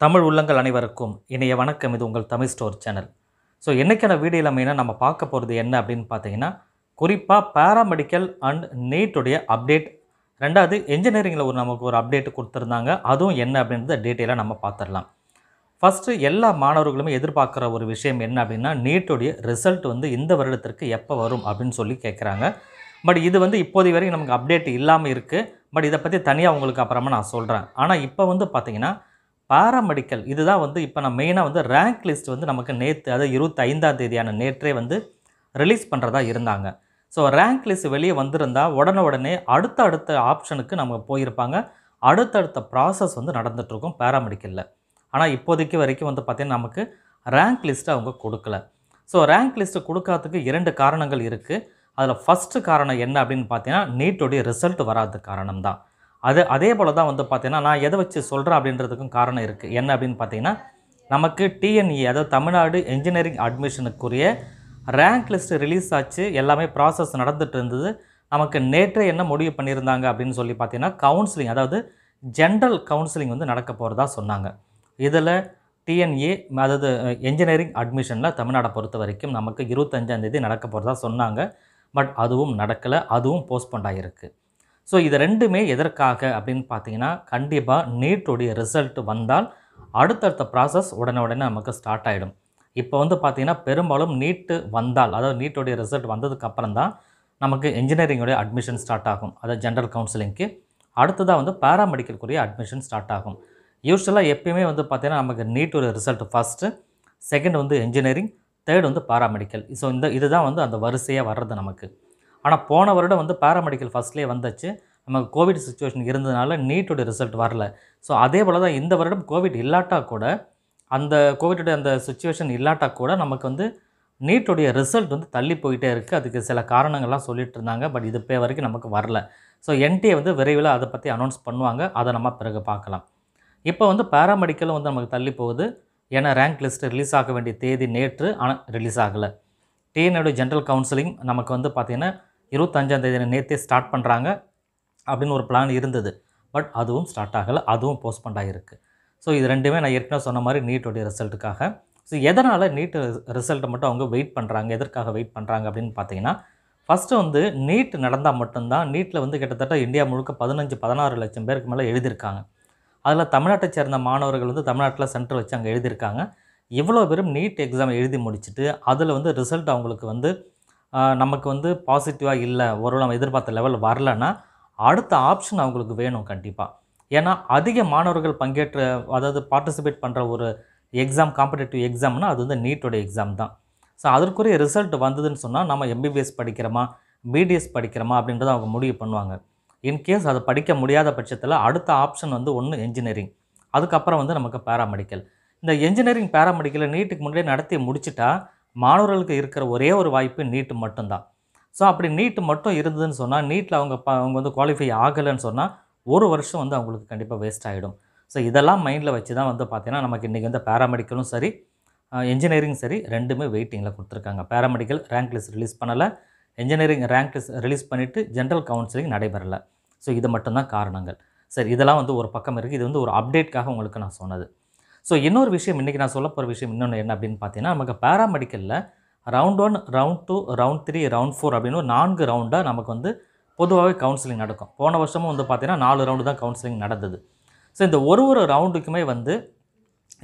தமிழ் உள்ளங்கள் அனைவருக்கும் இணைய வணக்கம். இது உங்கள் தமிழ் ஸ்டோர் சேனல். ஸோ என்றைக்கான வீடியோவில் மெயினாக நம்ம பார்க்க போகிறது என்ன அப்படின்னு பார்த்தீங்கன்னா குறிப்பாக பேராமெடிக்கல் அண்ட் நீட்டுடைய அப்டேட் ரெண்டாவது இன்ஜினியரிங்கில் ஒரு நமக்கு ஒரு அப்டேட் கொடுத்துருந்தாங்க. அதுவும் என்ன அப்படின்றத டீட்டெயிலாக நம்ம பார்த்துடலாம். ஃபஸ்ட்டு எல்லா மாணவர்களுமே எதிர்பார்க்குற ஒரு விஷயம் என்ன அப்படின்னா நீட்டுடைய ரிசல்ட் வந்து இந்த வருடத்திற்கு எப்போ வரும் அப்படின்னு சொல்லி கேட்குறாங்க பட் இது வந்து இப்போதைய வரைக்கும் நமக்கு அப்டேட் இல்லாமல் இருக்குது பட் இதை பற்றி தனியாக உங்களுக்கு அப்புறமா நான் சொல்கிறேன் ஆனால் இப்போ வந்து பார்த்திங்கன்னா பாராமெடிக்கல். இதுதான் வந்து இப்போ நான் மெயினாக வந்து ரேங்க் லிஸ்ட் வந்து நமக்கு நேற்று அதாவது இருபத்தைந்தாம் தேதியான நேற்றே வந்து ரிலீஸ் பண்ணுறதா இருந்தாங்க. ஸோ ரேங்க் லிஸ்ட் வெளியே வந்திருந்தா உடனே உடனே அடுத்த அடுத்த ஆப்ஷனுக்கு நம்ம போயிருப்பாங்க. அடுத்தடுத்த ப்ராசஸ் வந்து நடந்துகிட்ருக்கும் பேராமெடிக்கலில் ஆனால் இப்போதைக்கு வரைக்கும் வந்து பார்த்திங்கன்னா நமக்கு ரேங்க் லிஸ்ட்டு அவங்க கொடுக்கல. ஸோ ரேங்க் லிஸ்ட்டு கொடுக்காததுக்கு இரண்டு காரணங்கள் இருக்குது அதில் ஃபஸ்ட்டு காரணம் என்ன அப்படின்னு பார்த்தீங்கன்னா நீட்டுடைய ரிசல்ட் வராத காரணம் தான் அது அதே போல் தான் வந்து பார்த்திங்கன்னா நான் எதை வச்சு சொல்கிறேன் அப்படின்றதுக்கும் காரணம் இருக்குது என்ன அப்படின்னு பார்த்தீங்கன்னா நமக்கு டிஎன்இ அதாவது தமிழ்நாடு இன்ஜினியரிங் அட்மிஷனுக்குரிய ரேங்க் லிஸ்ட் ரிலீஸ் ஆச்சு. எல்லாமே ப்ராசஸ் நடந்துட்டு இருந்தது. நமக்கு நேற்றே என்ன முடிவு பண்ணியிருந்தாங்க அப்படின்னு சொல்லி பார்த்தீங்கன்னா கவுன்சிலிங் அதாவது ஜென்ரல் கவுன்சிலிங் வந்து நடக்க போகிறதா சொன்னாங்க. இதில் டிஎன்ஏ அதாவது என்ஜினியரிங் அட்மிஷனில் தமிழ்நாடை பொறுத்த வரைக்கும் நமக்கு இருபத்தஞ்சாந்தேதி நடக்க போகிறதா சொன்னாங்க. பட் அதுவும் நடக்கலை அதுவும் போஸ்ட்போண்ட் ஆகிருக்கு ஸோ இது ரெண்டுமே எதற்காக அப்படின்னு பார்த்தீங்கன்னா கண்டிப்பாக நீட்டுடைய ரிசல்ட் வந்தால் அடுத்தடுத்த ப்ராசஸ் உடனே உடனே நமக்கு ஸ்டார்ட் ஆகிடும் இப்போ வந்து பார்த்திங்கன்னா பெரும்பாலும் நீட்டு வந்தால் அதாவது நீட்டுடைய ரிசல்ட் வந்ததுக்கப்புறம் தான் நமக்கு இன்ஜினியரிங்குடைய அட்மிஷன் ஸ்டார்ட் ஆகும். அதாவது ஜென்ரல் கவுன்சிலிங்க்கு அடுத்ததாக வந்து பேராமெடிக்கலுக்குரிய அட்மிஷன் ஸ்டார்ட் ஆகும். யூஸ்வலாக எப்பயுமே வந்து பார்த்திங்கன்னா நமக்கு நீட்டுடைய ரிசல்ட் ஃபஸ்ட்டு செகண்ட் வந்து இன்ஜினியரிங் தேர்ட் வந்து பாராமெடிக்கல் ஸோ இந்த இதுதான் வந்து அந்த வரிசையாக வர்றது நமக்கு. ஆனால் போன வருடம் வந்து பாராமெடிக்கல் ஃபஸ்ட்லேயே வந்துச்சு. நமக்கு கோவிட் சுச்சுவேஷன் இருந்ததுனால நீட்டோட ரிசல்ட் வரல. ஸோ அதே போல் தான் இந்த வருடம் கோவிட் இல்லாட்டா கூட அந்த கோவிட்டோட அந்த சுச்சுவேஷன் இல்லாட்டா கூட நமக்கு வந்து நீட்டுடைய ரிசல்ட் வந்து தள்ளி போயிட்டே இருக்குது அதுக்கு சில காரணங்கள்லாம் சொல்லிட்டு இருந்தாங்க. பட் இது பே வரைக்கும் நமக்கு வரல. ஸோ என்டிஏ வந்து விரைவில் அதை பற்றி அனௌன்ஸ் பண்ணுவாங்க. அதை நம்ம பிறகு பார்க்கலாம். இப்போ வந்து பேராமெடிக்கலும் வந்து நமக்கு தள்ளி போகுது. ஏன்னா ரேங்க் லிஸ்ட் ரிலீஸ் ஆக வேண்டிய தேதி நேற்று ஆனால் ரிலீஸ் ஆகலை. டிஎன்ஏடைய ஜென்ரல் கவுன்சிலிங் நமக்கு வந்து பார்த்திங்கன்னா இருபத்தஞ்சாந்தேதி நேற்றே ஸ்டார்ட் பண்ணுறாங்க அப்படின்னு ஒரு பிளான் இருந்தது. பட் அதுவும் ஸ்டார்ட் ஆகலை அதுவும் போஸ்ட்பண்ட் ஆகிருக்கு ஸோ இது ரெண்டுமே நான் ஏற்கனவே சொன்ன மாதிரி நீட்டோடைய ரிசல்ட்டுக்காக ஸோ எதனால் நீட்டு ரிசல்ட்டை மட்டும் அவங்க வெயிட் பண்ணுறாங்க எதற்காக வெயிட் பண்ணுறாங்க அப்படின்னு பார்த்தீங்கன்னா ஃபஸ்ட்டு வந்து நீட் நடந்தால் மட்டும்தான் நீட்டில் வந்து கிட்டத்தட்ட இந்தியா முழுக்க பதினஞ்சு பதினாறு லட்சம் பேருக்கு மேலே எழுதியிருக்காங்க. அதில் தமிழ்நாட்டை சேர்ந்த மாணவர்கள் வந்து தமிழ்நாட்டில் சென்டர் வச்சு அங்கே எழுதியிருக்காங்க. இவ்வளோ பேரும் நீட் எக்ஸாம் எழுதி முடிச்சுட்டு அதில் வந்து ரிசல்ட் அவங்களுக்கு வந்து நமக்கு வந்து பாசிட்டிவாக இல்லை ஒரு நம்ம எதிர்பார்த்த லெவல் வரலன்னா அடுத்த ஆப்ஷன் அவங்களுக்கு வேணும் கண்டிப்பாக ஏன்னா அதிக மாணவர்கள் பங்கேற்ற அதாவது பார்ட்டிசிபேட் பண்ணுற ஒரு எக்ஸாம் காம்படிட்டிவ் எக்ஸாம்னா அது வந்து நீட்டோட எக்ஸாம் தான். ஸோ அதற்குரிய ரிசல்ட் வந்ததுன்னு சொன்னால் நம்ம எம்பிபிஎஸ் படிக்கிறோமா பிடிஎஸ் படிக்கிறோமா அப்படின்றத அவங்க முடிவு பண்ணுவாங்க. இன்கேஸ் அதை படிக்க முடியாத பட்சத்தில் அடுத்த ஆப்ஷன் வந்து ஒன்று என்ஜினியரிங் அதுக்கப்புறம் வந்து நமக்கு பேராமெடிக்கல் இந்த என்ஜினியரிங் பேராமெடிக்கலை நீட்டுக்கு முன்னாடியே நடத்தி முடிச்சிட்டா மாணவர்களுக்கு இருக்கிற ஒரே ஒரு வாய்ப்பு நீட்டு மட்டும்தான். ஸோ அப்படி நீட்டு மட்டும் இருந்ததுன்னு சொன்னால் நீட்டில் அவங்க ப அவங்க வந்து குவாலிஃபை ஆகலைன்னு சொன்னால் ஒரு வருஷம் வந்து அவங்களுக்கு கண்டிப்பாக வேஸ்ட் ஆகிடும் ஸோ இதெல்லாம் மைண்டில் வச்சு தான் வந்து பார்த்தீங்கன்னா நமக்கு இன்றைக்கி வந்து பேராமெடிக்கலும் சரி இன்ஜினியரிங் சரி ரெண்டுமே வெயிட்டிங்கில் கொடுத்துருக்காங்க. பேராமெடிக்கல் ரேங்க் லிஸ்ட் ரிலீஸ் பண்ணலை. இன்ஜினியரிங் ரேங்க் லிஸ்ட் ரிலீஸ் பண்ணிவிட்டு ஜென்ரல் கவுன்சிலிங் நடைபெறலை. ஸோ இது மட்டும்தான் காரணங்கள். சரி இதெல்லாம் வந்து ஒரு பக்கம் இருக்குது இது வந்து ஒரு அப்டேட்காக உங்களுக்கு நான் சொன்னது. ஸோ இன்னொரு விஷயம் இன்றைக்கி நான் சொல்ல போகிற விஷயம் இன்னொன்று என்ன அப்படின்னு பார்த்தீங்கன்னா நமக்கு பேராமெடிக்கலில் round one round two round three round four அப்படின்னு நான்கு ரவுண்டாக நமக்கு வந்து பொதுவாகவே கவுன்சிலிங் நடக்கும். போன வருஷமும் வந்து பார்த்தீங்கன்னா நாலு ரவுண்டு தான் கவுன்சிலிங் நடந்தது. ஸோ இந்த ஒரு ஒரு ரவுண்டுக்குமே வந்து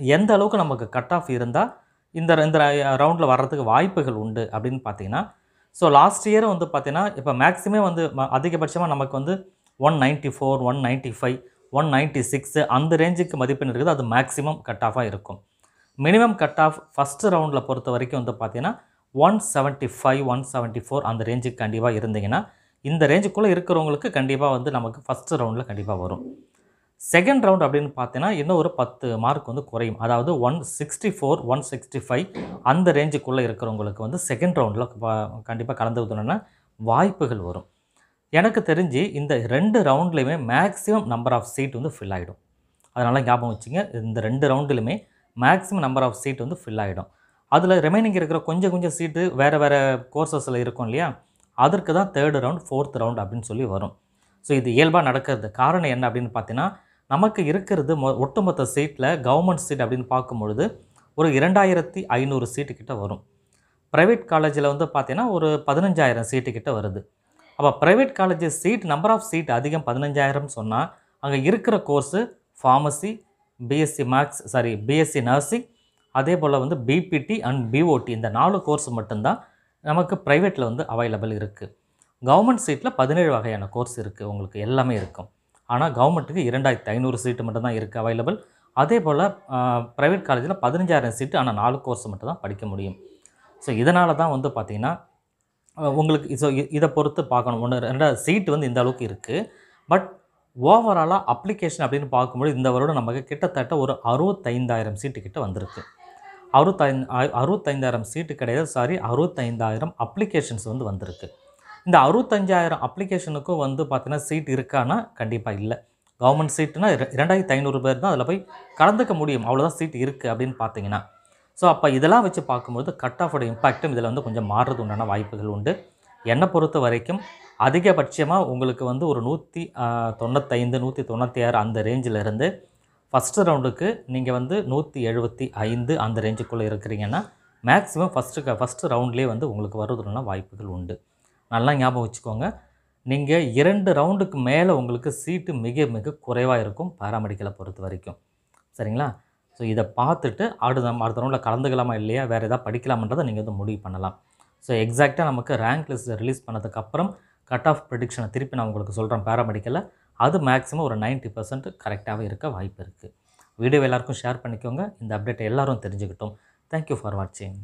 எந்த அளவுக்கு நமக்கு கட் ஆஃப் இருந்தால் இந்த இந்த ரவுண்டில் வர்றதுக்கு வாய்ப்புகள் உண்டு அப்படின்னு பார்த்தீங்கன்னா ஸோ லாஸ்ட் இயர் வந்து பார்த்தீங்கன்னா இப்போ மேக்ஸிமம் வந்து ம- அதிகபட்சமாக நமக்கு வந்து one ninety four one ninety five one ninety six அந்த ரேஞ்சுக்கு மதிப்பெண் இருக்குது. அது மேக்ஸிமம் கட் ஆஃபாக இருக்கும். மினிமம் கட் ஆஃப் ஃபஸ்ட்டு ரவுண்டில் பொறுத்த வரைக்கும் வந்து பார்த்தீங்கன்னா one seventy five one seventy four அந்த ரேஞ்சுக்கு கண்டிப்பாக இருந்தீங்கன்னா இந்த ரேஞ்சுக்குள்ளே இருக்கிறவங்களுக்கு கண்டிப்பாக வந்து நமக்கு ஃபஸ்ட்டு ரவுண்டில் கண்டிப்பாக வரும். செகண்ட் ரவுண்ட் அப்படின்னு பார்த்தீங்கன்னா இன்னும் ஒரு பத்து மார்க் வந்து குறையும். அதாவது one sixty four one sixty five அந்த ரேஞ்சுக்குள்ளே இருக்கிறவங்களுக்கு வந்து செகண்ட் ரவுண்டில் கண்டிப்பாக கலந்துக்கணும்னா வாய்ப்புகள் வரும். எனக்கு தெரிஞ்சு இந்த ரெண்டு ரவுண்ட்லேயுமே மேக்ஸிமம் நம்பர் ஆஃப் சீட் வந்து ஃபில் ஆகிடும் அதனால் ஞாபகம் வச்சுங்க இந்த ரெண்டு ரவுண்டுலையுமே மேக்ஸிமம் நம்பர் ஆஃப் சீட் வந்து ஃபில் ஆகிடும் அதில் ரிமைனிங் இருக்கிற கொஞ்சம் கொஞ்சம் சீட்டு வேறு வேறு கோர்சஸில் இருக்கும் இல்லையா? அதற்கு தான் தேர்டு ரவுண்ட் ஃபோர்த் ரவுண்ட் அப்படின்னு சொல்லி வரும். ஸோ இது இயல்பாக நடக்கிறது. காரணம் என்ன அப்படின்னு பார்த்தீங்கன்னா நமக்கு இருக்கிறது மொ ஒட்டுமொத்த சீட்டில் கவர்மெண்ட் சீட் அப்படின்னு பார்க்கும்பொழுது ஒரு இரண்டாயிரத்தி ஐநூறு சீட்டு கிட்ட வரும். ப்ரைவேட் காலேஜில் வந்து பார்த்தீங்கன்னா ஒரு பதினஞ்சாயிரம் சீட்டு கிட்ட வருது. அப்போ private college seat number of seat அதிகம் பதினஞ்சாயிரம் சொன்னால் அங்கே இருக்கிற course pharmacy BSc max sorry BSc nursing அதே போல் வந்து பிபிடி அண்ட் பிஓடி இந்த நாலு கோர்ஸ் மட்டும்தான் நமக்கு ப்ரைவேட்டில் வந்து அவைலபிள் இருக்குது கவர்மெண்ட் சீட்டில் பதினேழு வகையான கோர்ஸ் இருக்குது உங்களுக்கு எல்லாமே இருக்கும். ஆனால் கவர்மெண்ட்டுக்கு இரண்டாயிரத்தி ஐநூறு சீட்டு மட்டும்தான் இருக்குது அவைலபிள் அதே போல் ப்ரைவேட் காலேஜில் பதினஞ்சாயிரம் சீட்டு ஆனால் நாலு கோர்ஸ் மட்டும் தான் படிக்க முடியும். ஸோ இதனால தான் வந்து பார்த்திங்கன்னா உங்களுக்கு ஸோ இதை பொறுத்து பார்க்கணும். ஒன்று ரெண்டாவது சீட் வந்து இந்த அளவுக்கு இருக்குது பட் ஓவராலாக அப்ளிகேஷன் அப்படின்னு பார்க்கும்போது இந்த வருடம் நமக்கு கிட்டத்தட்ட ஒரு அறுபத்தைந்தாயிரம் சீட்டு கிட்ட வந்திருக்கு. அறுபத்தை அறுபத்தைந்தாயிரம் சீட்டு கிடையாது சாரி அறுபத்தைந்தாயிரம் அப்ளிகேஷன்ஸ் வந்து வந்திருக்கு. இந்த அறுபத்தஞ்சாயிரம் அப்ளிகேஷனுக்கும் வந்து பார்த்தீங்கன்னா சீட் இருக்கான்னா கண்டிப்பாக இல்லை. கவர்மெண்ட் சீட்டுனா இரண்டாயிரத்தி ஐநூறு பேர் தான் அதில் போய் கலந்துக்க முடியும். அவ்வளோதான் சீட் இருக்குது அப்படின்னு பார்த்தீங்கன்னா. ஸோ அப்போ இதெல்லாம் வச்சு பார்க்கும்போது கட் ஆஃபோட இம்பாக்ட்டும் இதில் வந்து கொஞ்சம் மாறுறது உண்டான வாய்ப்புகள் உண்டு. என்னை பொறுத்த வரைக்கும் அதிகபட்சமாக உங்களுக்கு வந்து ஒரு நூற்றி தொண்ணூத்தைந்து நூற்றி தொண்ணூற்றி ஆறு அந்த ரேஞ்சில் இருந்து ஃபஸ்ட்டு ரவுண்டுக்கு நீங்கள் வந்து நூற்றி எழுபத்தி ஐந்து அந்த ரேஞ்சுக்குள்ளே இருக்கிறீங்கன்னா மேக்ஸிமம் ஃபஸ்ட்டு ஃபஸ்ட்டு ரவுண்ட்லேயே வந்து உங்களுக்கு வருவதுனா வாய்ப்புகள் உண்டு. நல்லா ஞாபகம் வச்சுக்கோங்க. நீங்கள் இரண்டு ரவுண்டுக்கு மேலே உங்களுக்கு சீட்டு மிக மிக குறைவாக இருக்கும் பாராமெடிக்கலை பொறுத்த வரைக்கும். சரிங்களா? ஸோ இதை பார்த்துட்டு அடுத்த அடுத்த ரவுண்டில் கலந்துக்கலாமா இல்லையா? வேறு எதாவது படிக்கலாமன்றதை நீங்கள் வந்து முடிவு பண்ணலாம். ஸோ எக்ஸாக்டாக நமக்கு ரேங்க் லிஸ்ட் ரிலீஸ் பண்ணதுக்கப்புறம் கட் ஆஃப் ப்ரிடிக்ஷனை திருப்பி நான் உங்களுக்கு சொல்கிறேன் பேராமெடிக்கலில் அது மேக்ஸிமம் ஒரு 90% பர்சன்ட் கரெக்டாகவே இருக்க வாய்ப்பு இருக்குது வீடியோ எல்லாருக்கும் ஷேர் பண்ணிக்கோங்க. இந்த அப்டேட்டை எல்லோரும் தெரிஞ்சுக்கிட்டோம். தேங்க்யூ ஃபார் வாட்சிங்